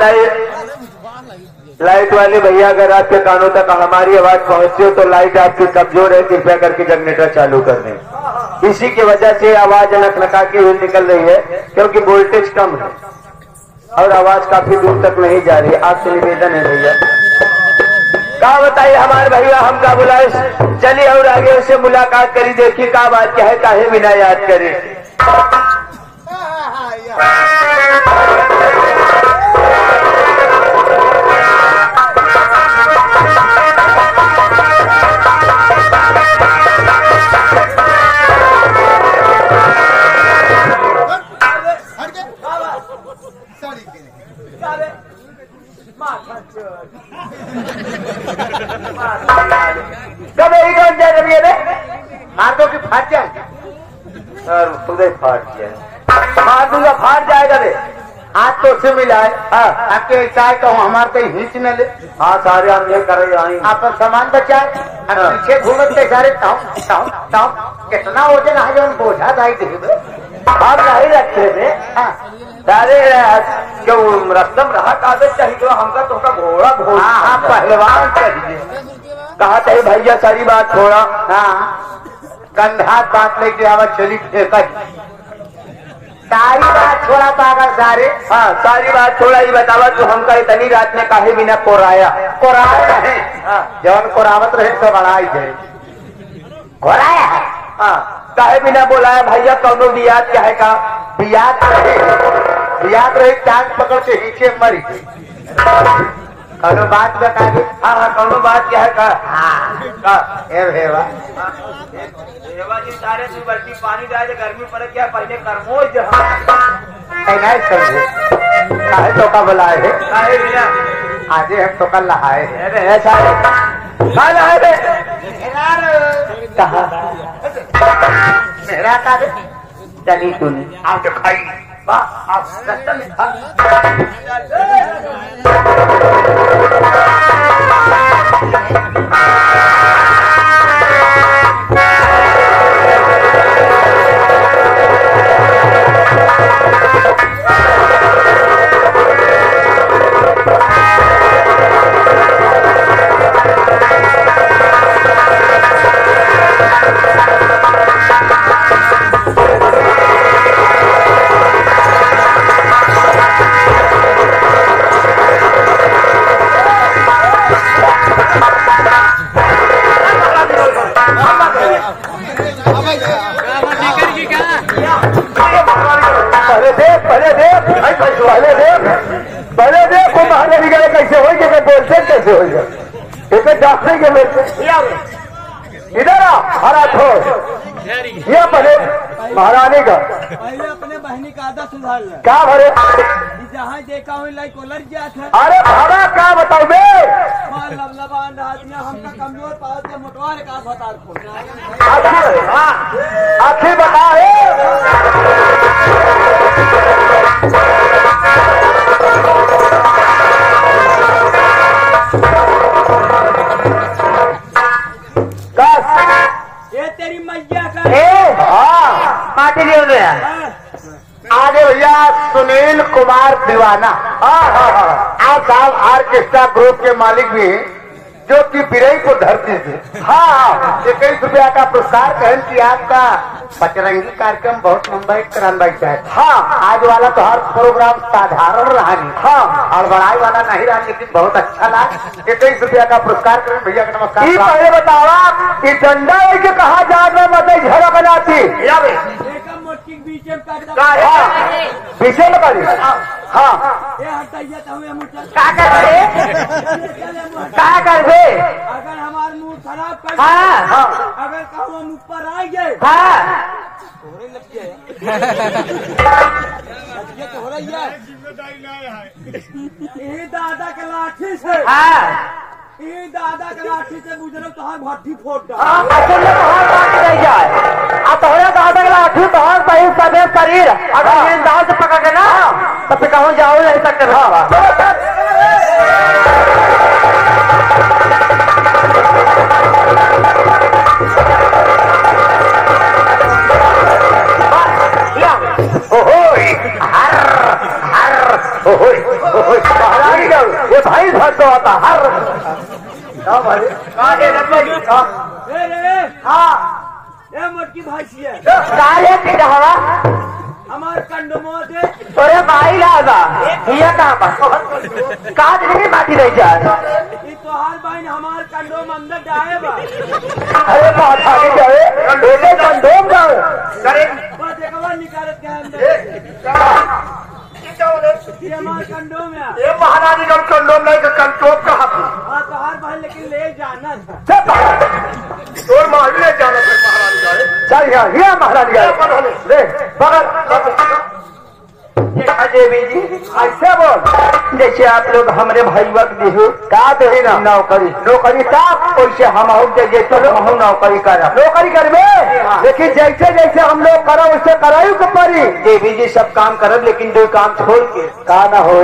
बताइए। लाइट वाले भैया, अगर आपके कानों तक हमारी आवाज़ पहुँचती हो तो लाइट आपकी कमज़ोर है, कृपया करके जनरेटर चालू कर दें। इसी की वजह से आवाज़ नकनका की हुई निकल रही है, क्योंकि वोल्टेज कम है और आवाज़ काफ़ी दूर तक नहीं जा रही। आपसे निवेदन है भैया। कहा बताइए हमारे भैया, हम का बुलाए? चलिए और आगे उसे मुलाकात करी, देखिए का बात क्या है काहे बिना याद करे। मार दो कि फाट जाए और खुदे फाट जाए मार दूँगा फाट जाएगा रे हाथ तो से मिला है। हाँ। आपके ऐसा है कहूँ हमारे कहीं हिंच न ले। हाँ सारे हम ये करे आप सामान बचाए। हम पीछे घूमत के सारे कितना वज़न है जो बोझा दे आप नहीं रखे थे हाँ। सारे क्यों रस्तम रहा कागज़ चाहिए तो हमका तो का घोड़ा घोड़ा। हाँ हाँ पहलवान चाहिए। कहा थे भैया सारी बात छोड़ा हाँ। कंधा बात लेके आवा चली फेंका सारी बात छोड़ा पागल सारे। हाँ सारी बात छोड़ा ही बतावा तो हमका इतनी रात में काहे बिना कोराया? कोराया रहे हाँ, जवन कोरावत रहे तो बड़ाई जाए। घोराया है? हाँ काहे बिना बोलाया भैया कौनो बियाद क्या है का? बियाद रहे बियाद रहे टांग पकड़ के नीचे मरी कौनो बात बता दे। हाँ हाँ कौनो बात क्या है। का हाँ का ए भेवा देवा जी सारे तू बल्टी पानी डाल दे गर्मी पड़ गया पहले करमोज नहीं समझे काहे तो का बुलाए है? काहे बिना? आजे हम तो कल नहाए हैं। अरे है सारे कहा नहाए थे? कहा? मेरा का चली तूने। आप तो खाई। वाह आप आदत सुधार क्या भरे? जहाँ देखा हुई लाइक उलट गया था। अरे भाड़ा क्या बताओ बे माँ लबलबान रातियाँ हमका कमज़ोर पास के मोटवार का बता आखिर हाँ आखिर बता है दीवाना। हाँ हाँ हाँ। आप ऑर्केस्ट्रा ग्रुप के मालिक भी जो कि बिरई को धरती थे हाँ हाँ। इक्कीस रुपया का पुरस्कार कहन की आपका। बजरंगी कार्यक्रम बहुत मुंबई करानबाई है हाँ। आज वाला तो हर प्रोग्राम साधारण रहा नहीं। हाँ। और बड़ाई वाला नहीं रहा लेकिन बहुत अच्छा लगा इक्कीस रुपया का पुरस्कार करें भैया का नमस्कार। पहले बतावा कि डंडा लेके कहा जा रहा मतलब झड़क बनाती। बीच में हाँ, हाँ। तो क्या कर दे चले मुँह कर रहे? अगर हमार मुँह खराब कर हाँ, हाँ। अगर कहो हम ऊपर आ गए हाँ। तो हो रही है। यही दादा के लाठी से। हाँ। यही दादा के लाठी से गुजरो तो भट्टी फोड़ दो हाँ, असल में बहुत बात नहीं जाए। अब तोहरे दादा के लाठी बहुत सही सभी शरीर। अगर ये दाव से पकड़ के ना तो फिर कहूँ जाओ नहीं सकते रहा ओहोय हर हर ओहोय ओहोय परसों आता हर। हाँ भाई जी? हाँ। ए रे हाँ। भाई है काले पीड़ा हमार कंडोमो अरे माई लागा ये कहाँ पर? काज नहीं माटी रह जाए ई तोहार बहन हमार कंडोम अंदर डाए बा। अरे माथा नहीं जाए बेटे कंडोम जाओ। करे बस एक बार निकालत के अंदर। ये महारानी का कंडोम नहीं का कंटोप का हाथ तो हर बहन लेकिन ले जाना था। और महारानी जाना फिर महारानी का चल यहाँ ये महारानी का ले बगल। देवी जी ऐसे बोल जैसे आप लोग हमारे भाईवा के देहो का ना। नौकरी। नौकरी का वैसे हम जाइए चलो हम नौकरी कर। नौकरी करबे? लेकिन जैसे जैसे हम लोग करो वैसे करायु के परी। देवी जी सब काम करब लेकिन दो काम छोड़ के। का ना हो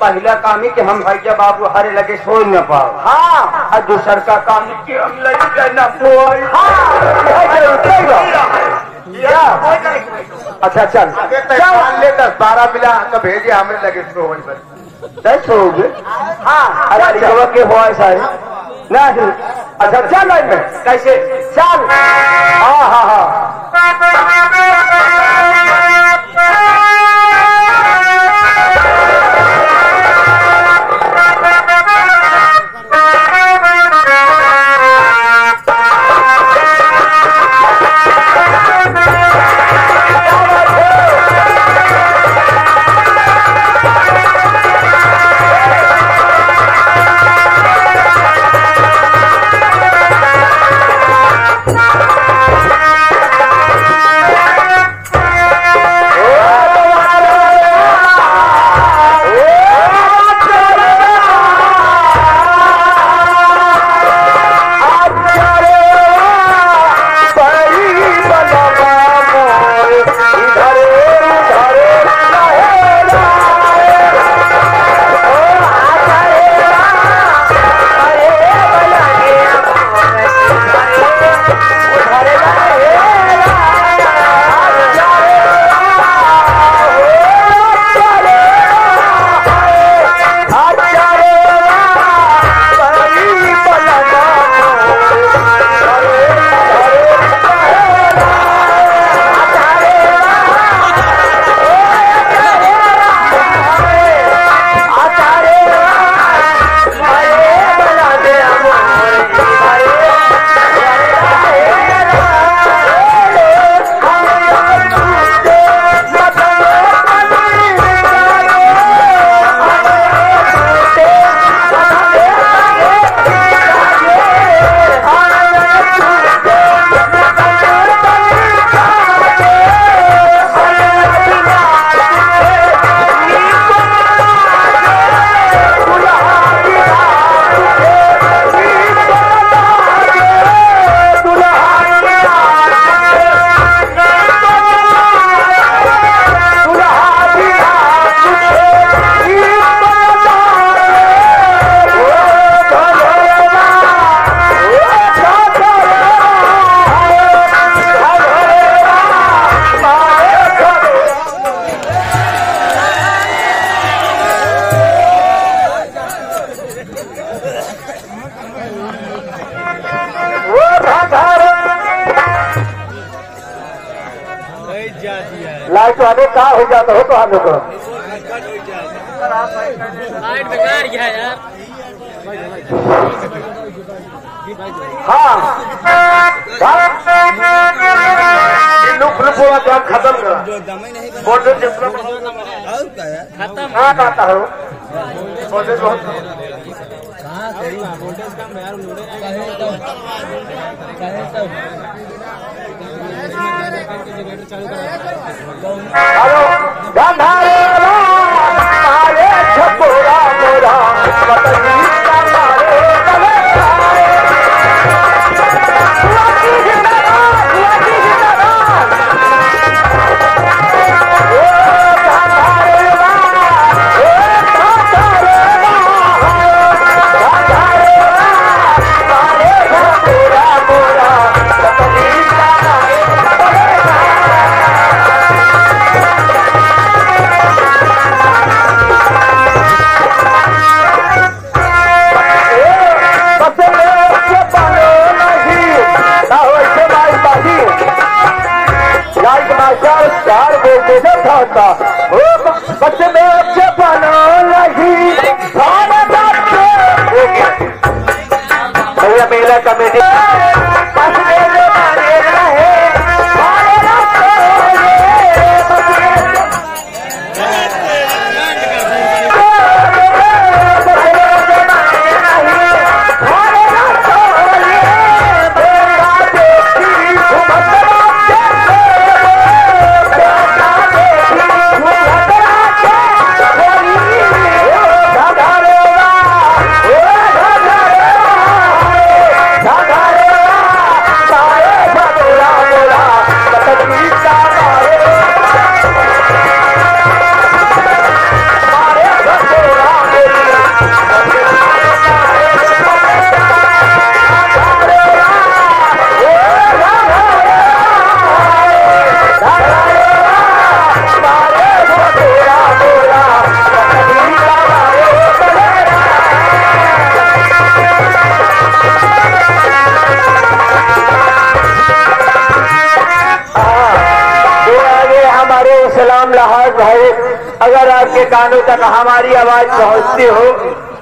पहला काम ही कि हम भैया बाबू हरे लगे छोड़ न पाओ। हाँ। और दूसर का काम ही कि हम लगे न पोए हाँ अच्छा चल। चल। ले दस बारह मिला तो भेजे हमने लगे सो दस हो गए। हाँ। अरे के हुआ है। सारे नहीं अच्छा चल लाइन में। कैसे? चल। हाँ हाँ हाँ। जाता हो तो लोग हाँ। लुक लुक हुआ काम खत्म करा। बोर्ड जितना खत्म हाँ कहता हो। बोर्ड बहुत गंधारे मारे कानों तक हमारी आवाज़ पहुँचती हो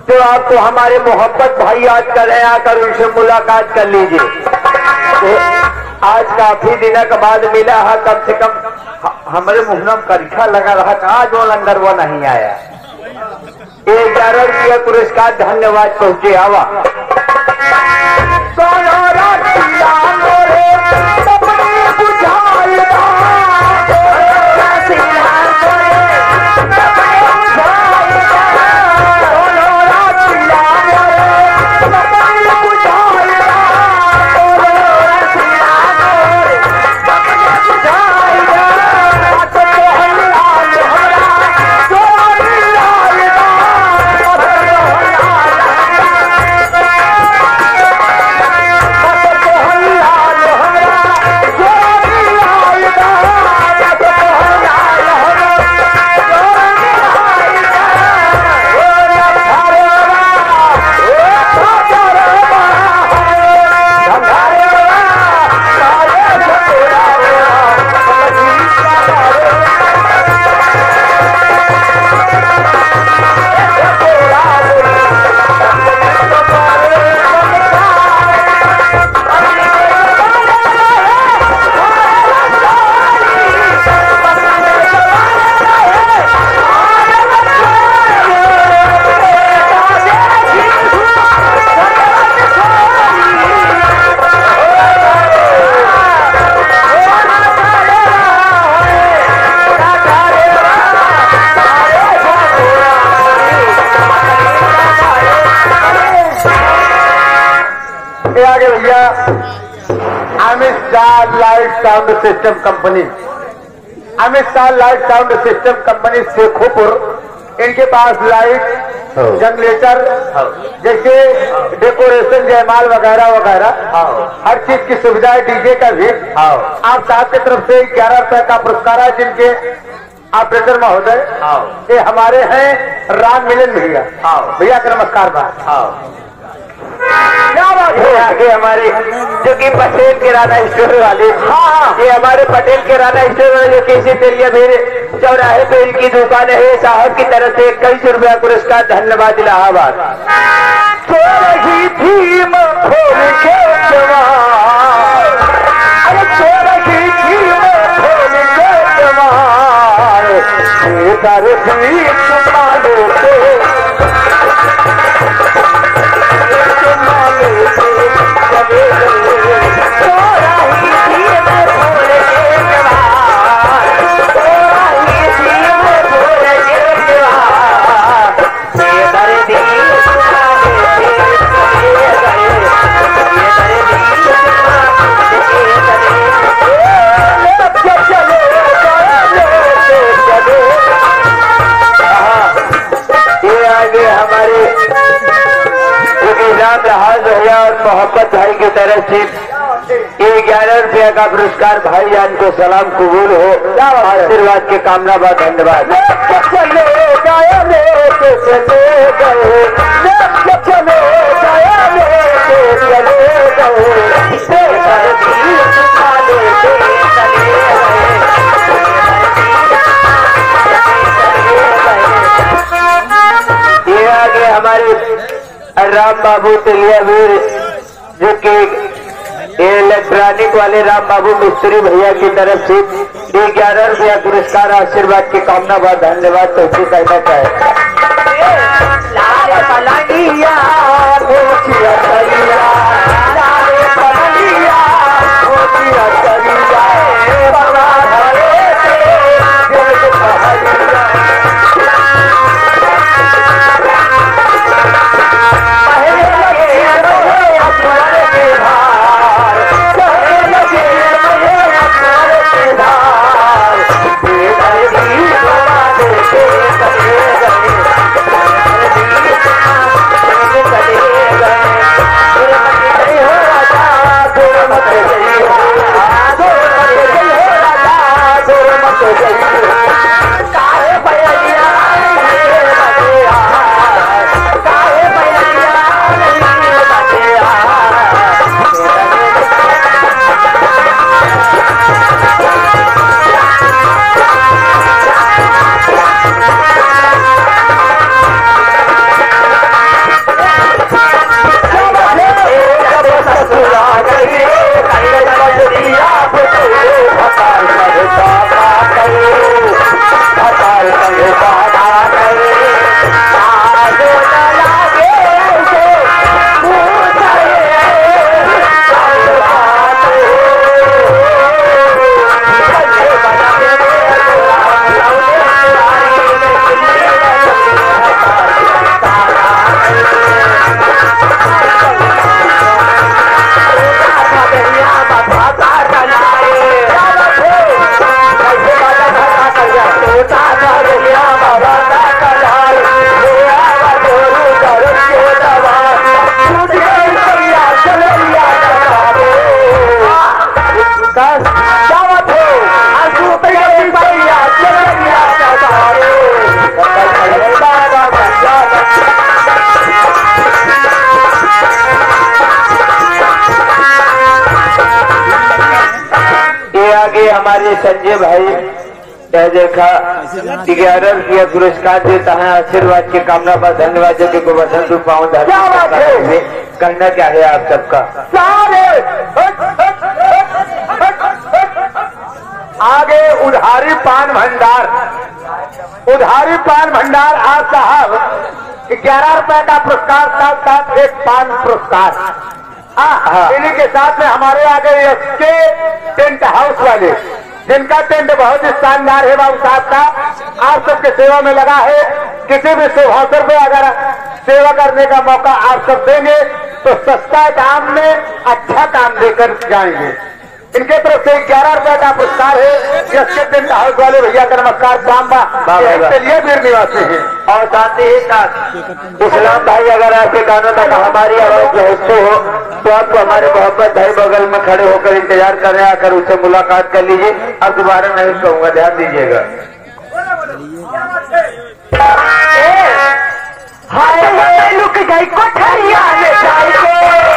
तो आपको हमारे मोहब्बत भाई आज कल आकर उनसे मुलाकात कर लीजिए। तो आज काफ़ी दिनों के बाद मिला है, कम से कम हमारे मुहनम करीखा लगा रहा था, आज वो लंगर वो नहीं आया। एक रुपया पुरस्कार धन्यवाद पहुँचे, आवा। Amit Shah light sound system company Amit Shah light sound system company Shekhopur इनके पास लाइट जनरेटर जैसे डेकोरेशन जयमाल वगैरह वगैरह। हर चीज़ की सुविधा है डीजे का भी। आप साहब की तरफ़ से ग्यारह रुपए का पुरस्कार है जिनके ऑपरेटर महोदय। ये हमारे हैं राम मिलन भैया। भैया का नमस्कार बात। हमारे जो कि पटेल किराना स्टोर वाले। हाँ हाँ। ये हमारे पटेल किराना स्टोर वाले जो कि इसी तेलिया मेरे चौराहे पे इनकी दुकान है साहब की तरफ़ से इक्कीस रुपया पुरस्कार धन्यवाद इलाहाबाद चोरही भीम खोल के जवान अरे चोरही भीम खोल के जवान राम रहाज भैया और मोहब्बत भाई की तरह से ये ग्यारह रुपया का पुरस्कार भाई जान को सलाम कबूल हो आशीर्वाद के कामना बात धन्यवाद चले गए बाबू तेलिया वीर जो कि इलेक्ट्रॉनिक वाले राम बाबू मिस्त्री भैया की तरफ़ से ये ग्यारह रुपया पुरस्कार, आशीर्वाद की कामना, बहुत धन्यवाद तोसी कहना चाहे संजय भाई यह देखा ग्यारह रुपया पुरस्कार देता है आशीर्वाद की कामना पर धन्यवाद जो कि रूप पाऊँ करना क्या है? आप सबका? आगे उधारी पान भंडार। उधारी पान भंडार आप साहब ग्यारह रुपए का पुरस्कार साथ साथ एक पान पुरस्कार। हाँ, इन्हीं के साथ में हमारे आगे एसके टेंट हाउस वाले। जिनका टेंट बहुत ही शानदार है, बाबू साहब का। आप सबके सेवा में लगा है। किसी भी शुभ अवसर पर अगर सेवा करने का मौका आप सब देंगे तो सस्ता दाम में अच्छा काम देकर जाएँगे। इनके तरफ़ से ग्यारह रुपए का पुरस्कार है। जिसके दिन हाउस वाले भैया का नमस्कार के लिए वीर निवासी है। और साथ ही साथ इस्लाम भाई अगर आपके कानों तक हमारी आवाज़ पहुँचते हो तो आपको हमारे मोहब्बत भाई बगल में खड़े होकर इंतज़ार कर रहे हैं। आकर उससे मुलाकात कर लीजिए। अब दोबारा नहीं कहूँगा ध्यान दीजिएगा। हाय लुक गई कोठरिया में जाई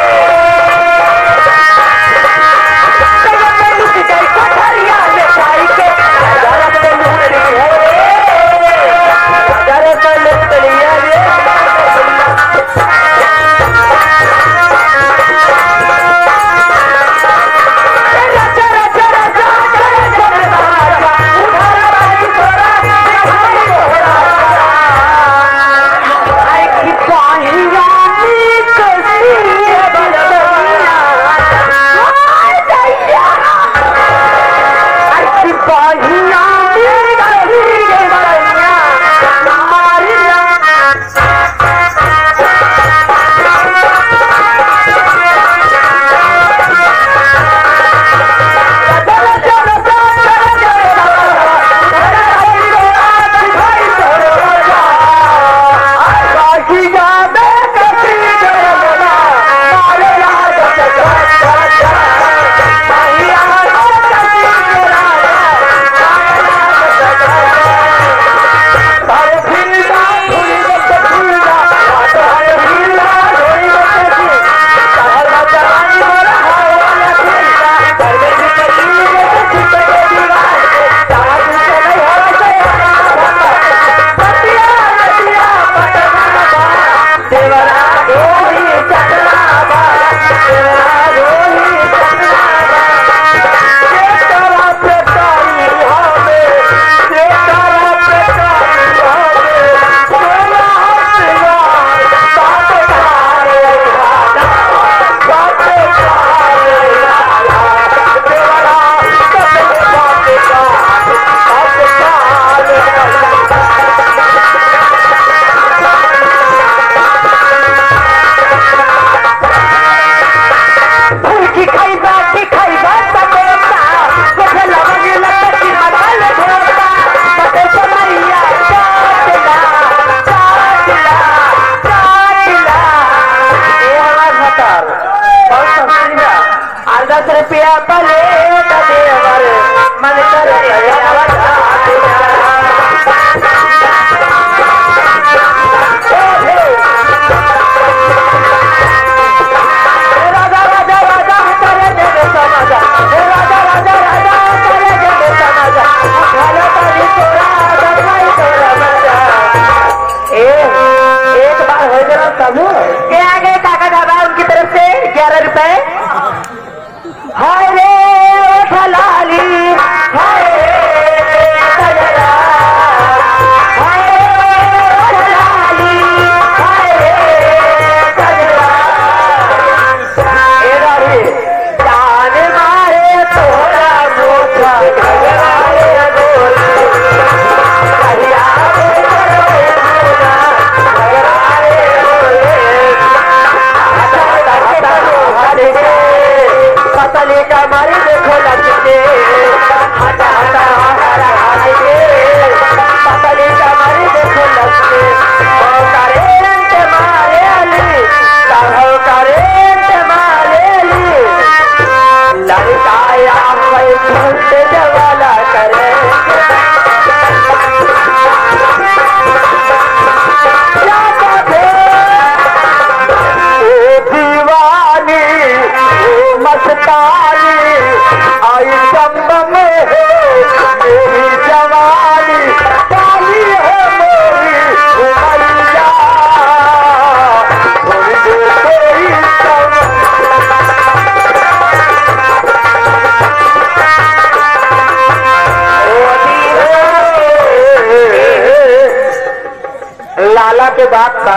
के बाप का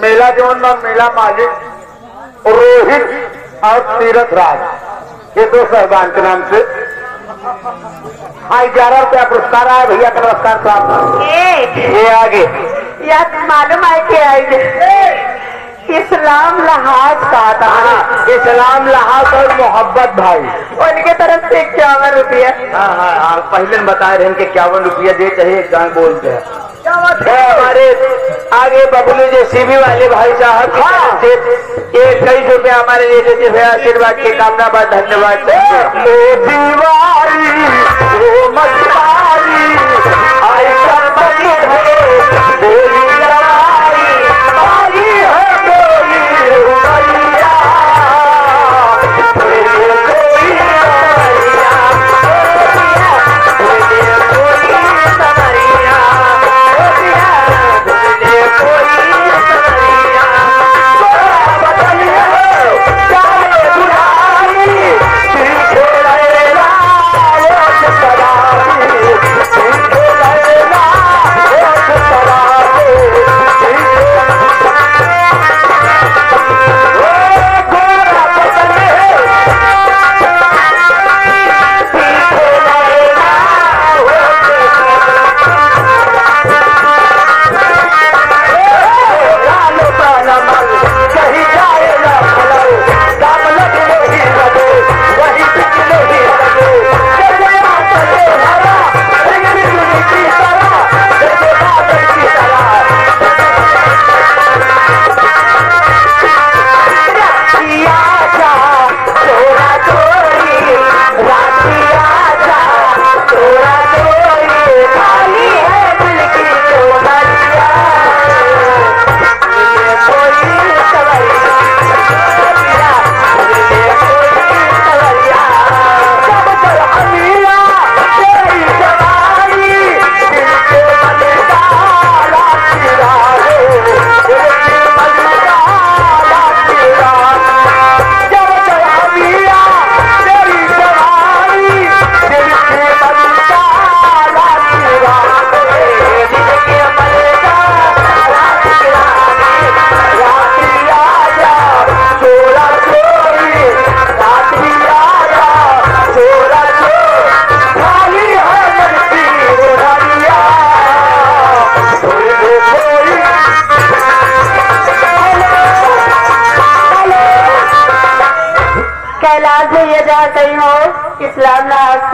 मेला जोन में मेला मालिक रोहित और तीरथ राज। ये दो साहबान के नाम से। हाँ ग्यारह रुपया पुरस्कार आया भैया का नमस्कार साहब। ये आगे। याद मालूम आए कि आई इस्लाम लहाज का था। हाँ, इस्लाम लहाज और मोहब्बत भाई। उनके तरफ़ से इक्यावन रुपया। हाँ हाँ हाँ पहले बता रहे हैं कि इक्यावन रुपया दे चाहिए एक गान बोलते हैं। हमारे आगे बबलू जो, सीबी वाले भाई साहब ये कई रुपया हमारे लिए देते हुए आशीर्वाद की कामना बाद धन्यवाद दीवारी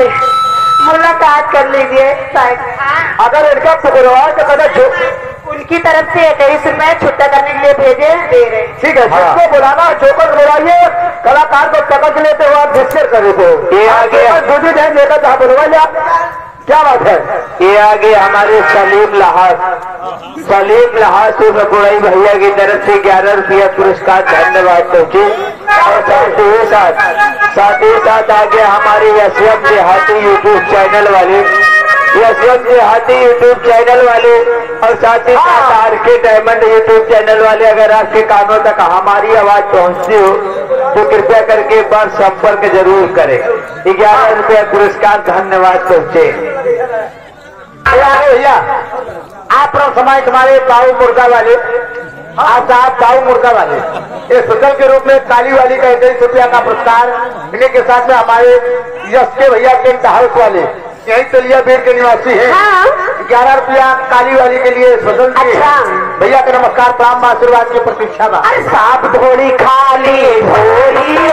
मुलाकात कर लीजिए शायद अगर इनका पकड़वा तो कदम जो उनकी तरफ़ से इक्कीस रुपए छुट्टा करने के लिए भेजे दे रहे ठीक है जिसको बुलाना चौकट बुलाइए कलाकार को चमक लेते हो आप डिस्कर करे तो ये आगे दूसरी टाइम लेकर जहाँ बुलवाइए क्या बात है? ये आगे हमारे सलीम लहाज सलीम लहा से बकुड़ाई भैया की तरफ़ से ग्यारह रुपया पुरस्कार, धन्यवाद पहुँचे और साथ ही साथ साथ ही साथ आगे हमारे यशवंत देहाती यूट्यूब चैनल वाले यशवंत देहाती यूट्यूब चैनल वाले और साथ ही साथ आर के डायमंड यूट्यूब चैनल वाले अगर आपके कानों तक हमारी आवाज़ पहुँचती हो तो कृपया करके एक बार संपर्क ज़रूर करें। ग्यारह रुपया पुरस्कार धन्यवाद पहुँचे भैया आप समय तुम्हारे बाबू मुर्गा वाले। आप साहब बाबू मुर्गा वाले। ये सुतल के रूप में काली वाली का इक्कीस रुपया का पुरस्कार इन्हीं के साथ में हमारे यश के भैया के हाउस वाले। यही तलिया बेट के निवासी है ग्यारह हाँ। ग्यारह रुपया काली वाली के लिए स्वतंत्र अच्छा। भैया का नमस्कार प्राम आशीर्वाद की प्रतीक्षा का साफ़ थोड़ी खाली धोड़ी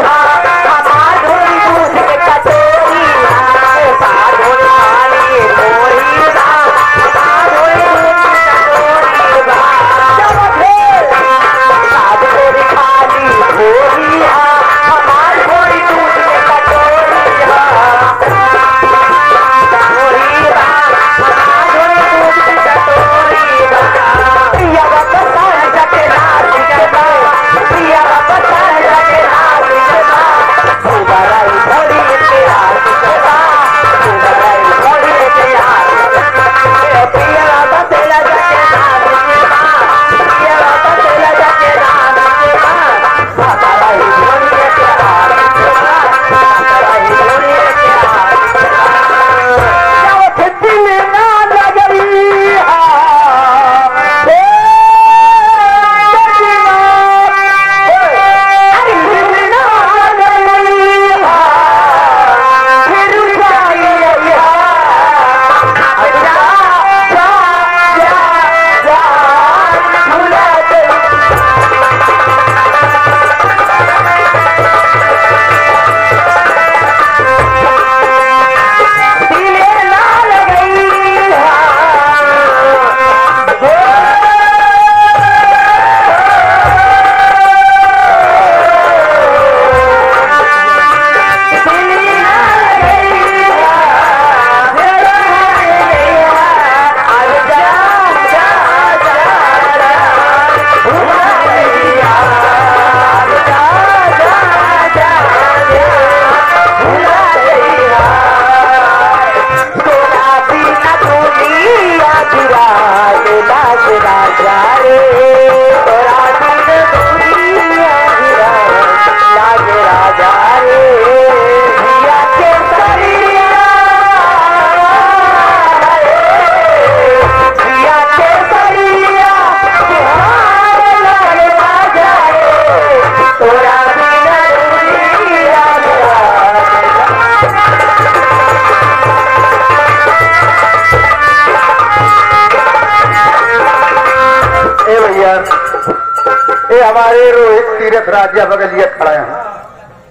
तीरथ राजा बगलिया खड़ा है।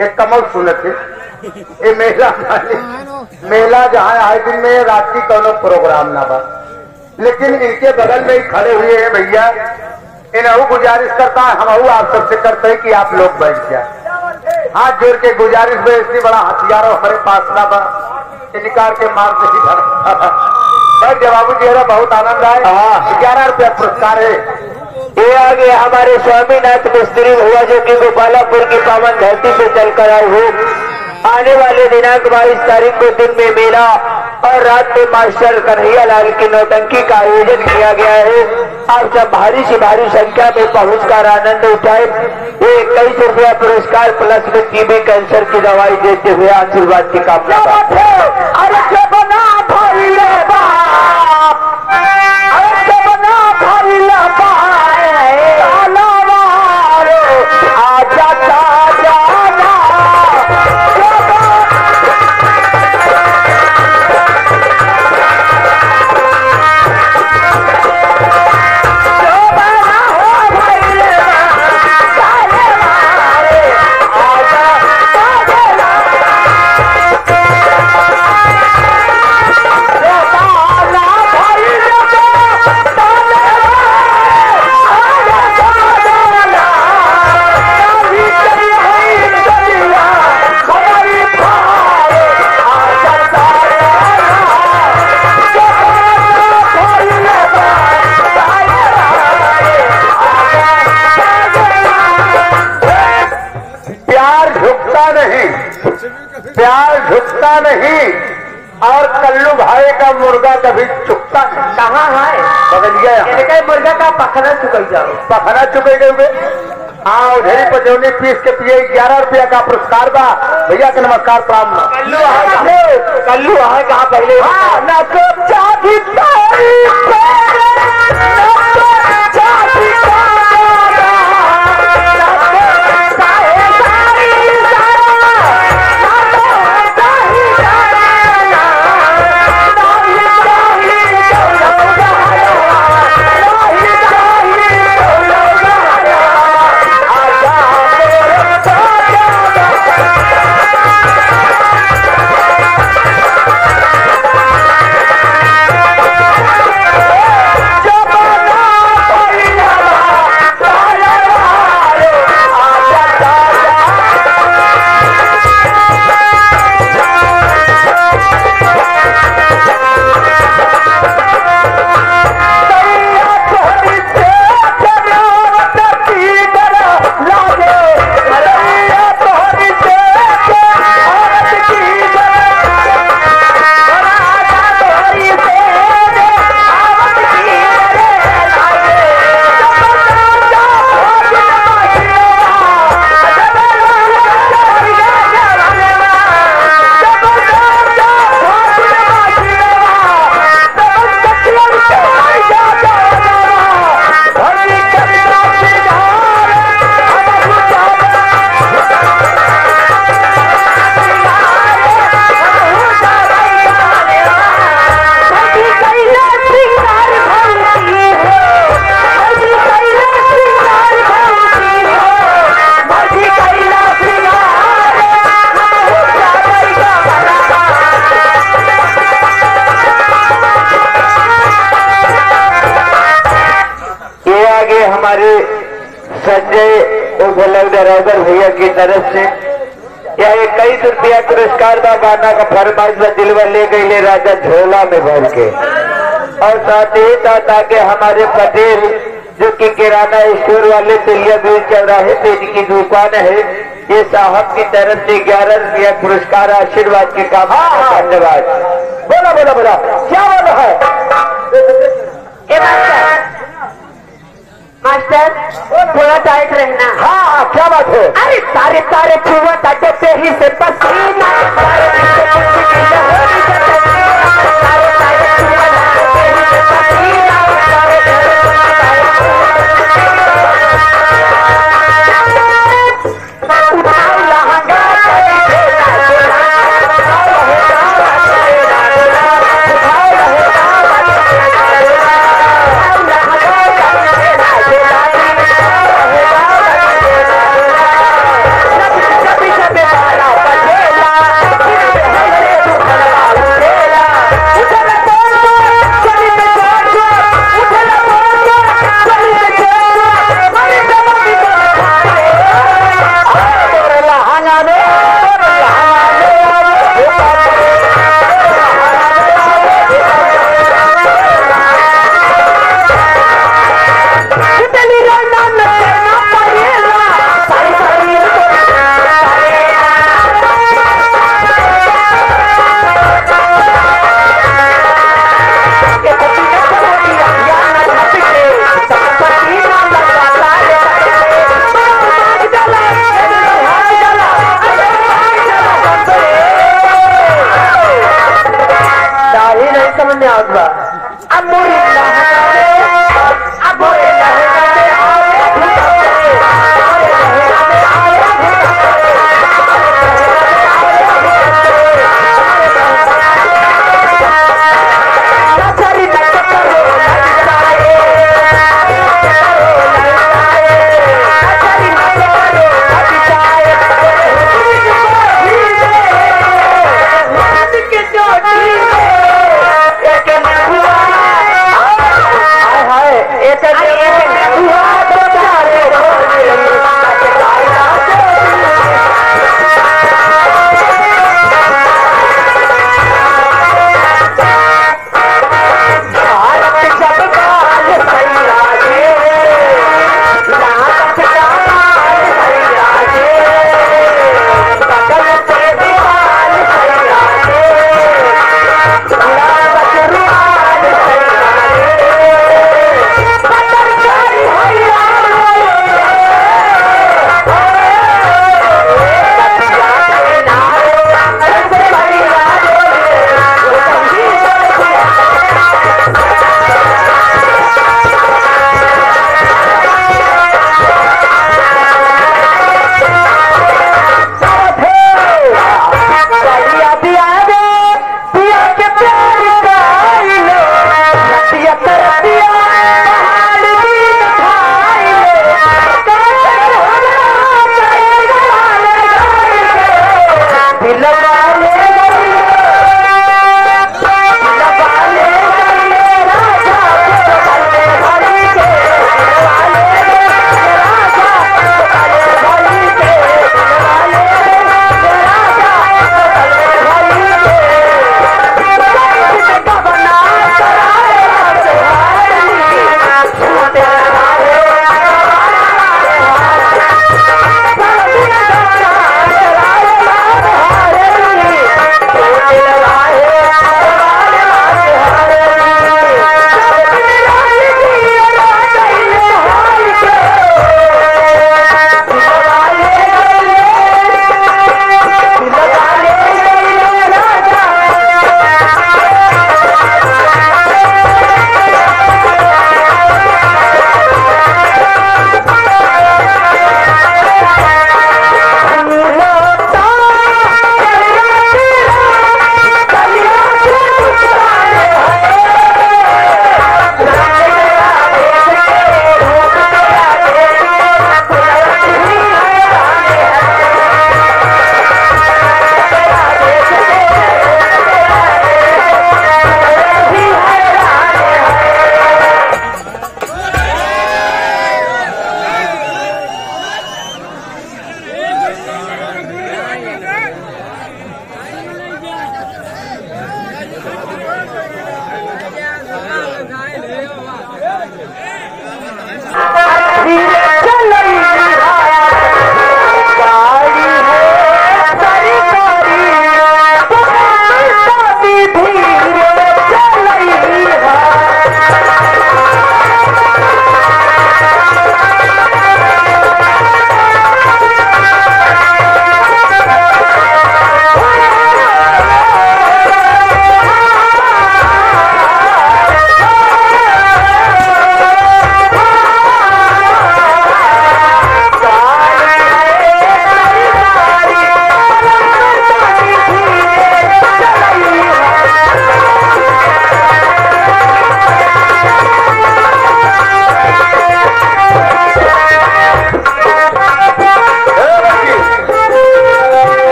ये कमल सुनत है। ये मेला मेला जहाँ आए दिन में रात की कोनो प्रोग्राम ना बा। लेकिन इनके बगल में ही खड़े हुए हैं भैया। इन्हें गुजारिश करता है हम आप सबसे करते हैं कि आप लोग बैठ जाए। हाथ जोड़ के गुजारिश में इतनी बड़ा हथियार हो हमारे पास ना बा। ये निकाल के मार नहीं बैठ जा बाबू जी बहुत आनंद आए ग्यारह रुपया पुरस्कार है। ये आगे हमारे स्वामीनाथ मिस्त्री हुआ जो कि गोपालापुर की पावन धरती पे चलकर आए हो आने वाले दिनांक बाईस तारीख को दिन में मेला और रात में मास्टर कन्हैया लाल की नौटंकी का आयोजन किया गया है। आप सब भारी से भारी संख्या में पहुंचकर आनंद उठाए ये इक्कीस रुपया पुरस्कार प्लस में टीबी कैंसर की दवाई देते हुए आशीर्वाद की कामना का मुर्गा कभी चुकता नहीं। कहाँ है? बगलिया गया। मुर्गा का पखना चुक जाओ। पखना चुके गए हुए। हाँ उधर ही पचौनी पीस के पिए ग्यारह रुपया का पुरस्कार बा। भैया के नमस्कार प्रणाम। कल्लू आए कहाँ कल्लू आए कहाँ पहले हमारे संजय उपलब्ध ड्राइवर भैया की तरफ़ से यह इक्कीस रुपया पुरस्कार का गाना का फरमाइश दिलवा ले गई ले राजा झोला में भर के। और साथ ही साथ आगे हमारे पटेल जो कि किराना स्टोर वाले तिलिया बीच चौराहे पे इनकी दुकान है ये साहब की तरफ़ से ग्यारह रुपया पुरस्कार आशीर्वाद के काम धन्यवाद। बोला बोला बोला। क्या बोला है? थोड़ा डाइट रहना। हाँ क्या बात है? अरे तारे तारे छुआ ताटे ही से हाँ, पसीना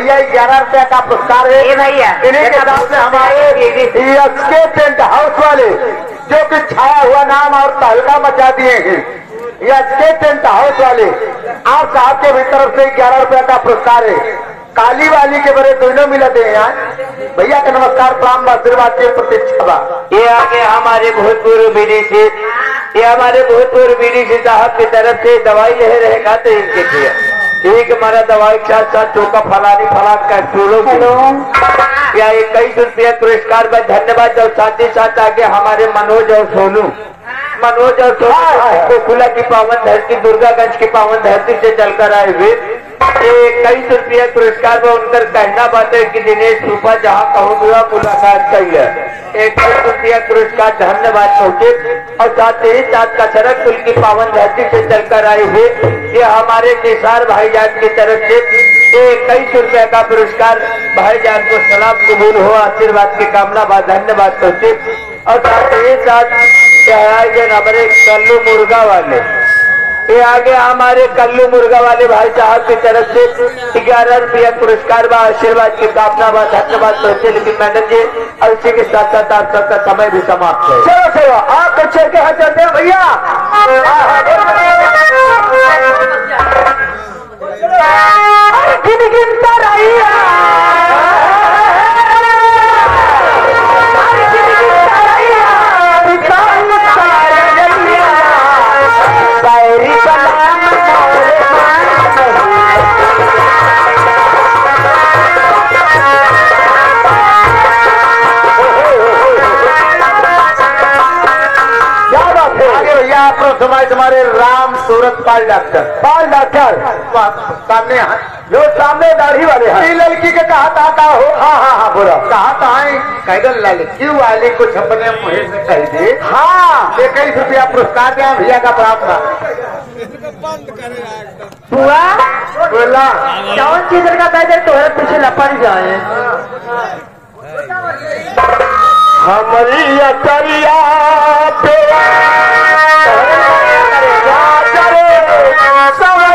भैया ग्यारह रुपया का पुरस्कार है। भैया इन्हीं के साथ से हमारे टेंट हाउस वाले जो कि छाया हुआ नाम और तहलका मचा दिए हैं। एसके टेंट हाउस वाले आप साहब के भी तरफ़ से ग्यारह रुपया का पुरस्कार है। काली वाली के बड़े दोनों मिलते हैं यहाँ। भैया का नमस्कार प्रणाम व आशीर्वाद के प्रतीक्षा ये आगे हमारे भूतपूर्व बीडीसी ये हमारे भूतपूर्व बीडीसी साहब की तरफ़ से दवाई ले रहेगा तो इनके किया एक हमारा दवाई चार चार चौका फलानी फलान का स्टूलों या इक्कीस रुपया पुरस्कार का धन्यवाद और साथ ही साथ आगे हमारे मनोज और सोनू। मनोज और सोनू को खुला की पावन धरती दुर्गागंज की पावन धरती से चलकर आए हुए। इक्कीस रुपया पुरस्कार में उनकर कहना बात है कि दिनेश रूपा जहाँ कहूँगा मुलाकात कही है। एक रुपया पुरस्कार धन्यवाद पहुँचे और साथ ही साथ का सड़क पुल की पावन धरती से चलकर आए हुए। ये हमारे निसार भाईजान की तरफ़ से इक्कीस रुपया का पुरस्कार भाईजान को सलाम कबूल हो, आशीर्वाद की कामना बाद धन्यवाद पहुँचे और साथ ही साथ हमारे कल्लू मुर्गा वाले। ये आगे हमारे कल्लू मुर्गा वाले भाई साहब की तरफ़ से ग्यारह रुपया पुरस्कार व आशीर्वाद की कामना व धन्यवाद पहुँचे लेकिन मैडम जी और इसी के साथ साथ आप सबका समय भी समाप्त है। चलो चलो आप अच्छे के हाथ चलते हैं भैया। डॉक्टर पाल डॉक्टर सामने जो सामने दाढ़ी वाले हैं। लड़की के कहा था का हो। हाँ हाँ हाँ बोला। कहा था कैगल लड़की वाली कुछ अपने मुँह से कह दे। हाँ। इक्कीस रुपया पुरस्कार दिया भैया का प्राप्त बुआ? बोला। कौन चीज़ का पैदल? तोहरे पीछे लपड़ जाए। हमारी अतरिया पे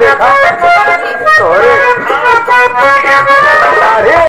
देखा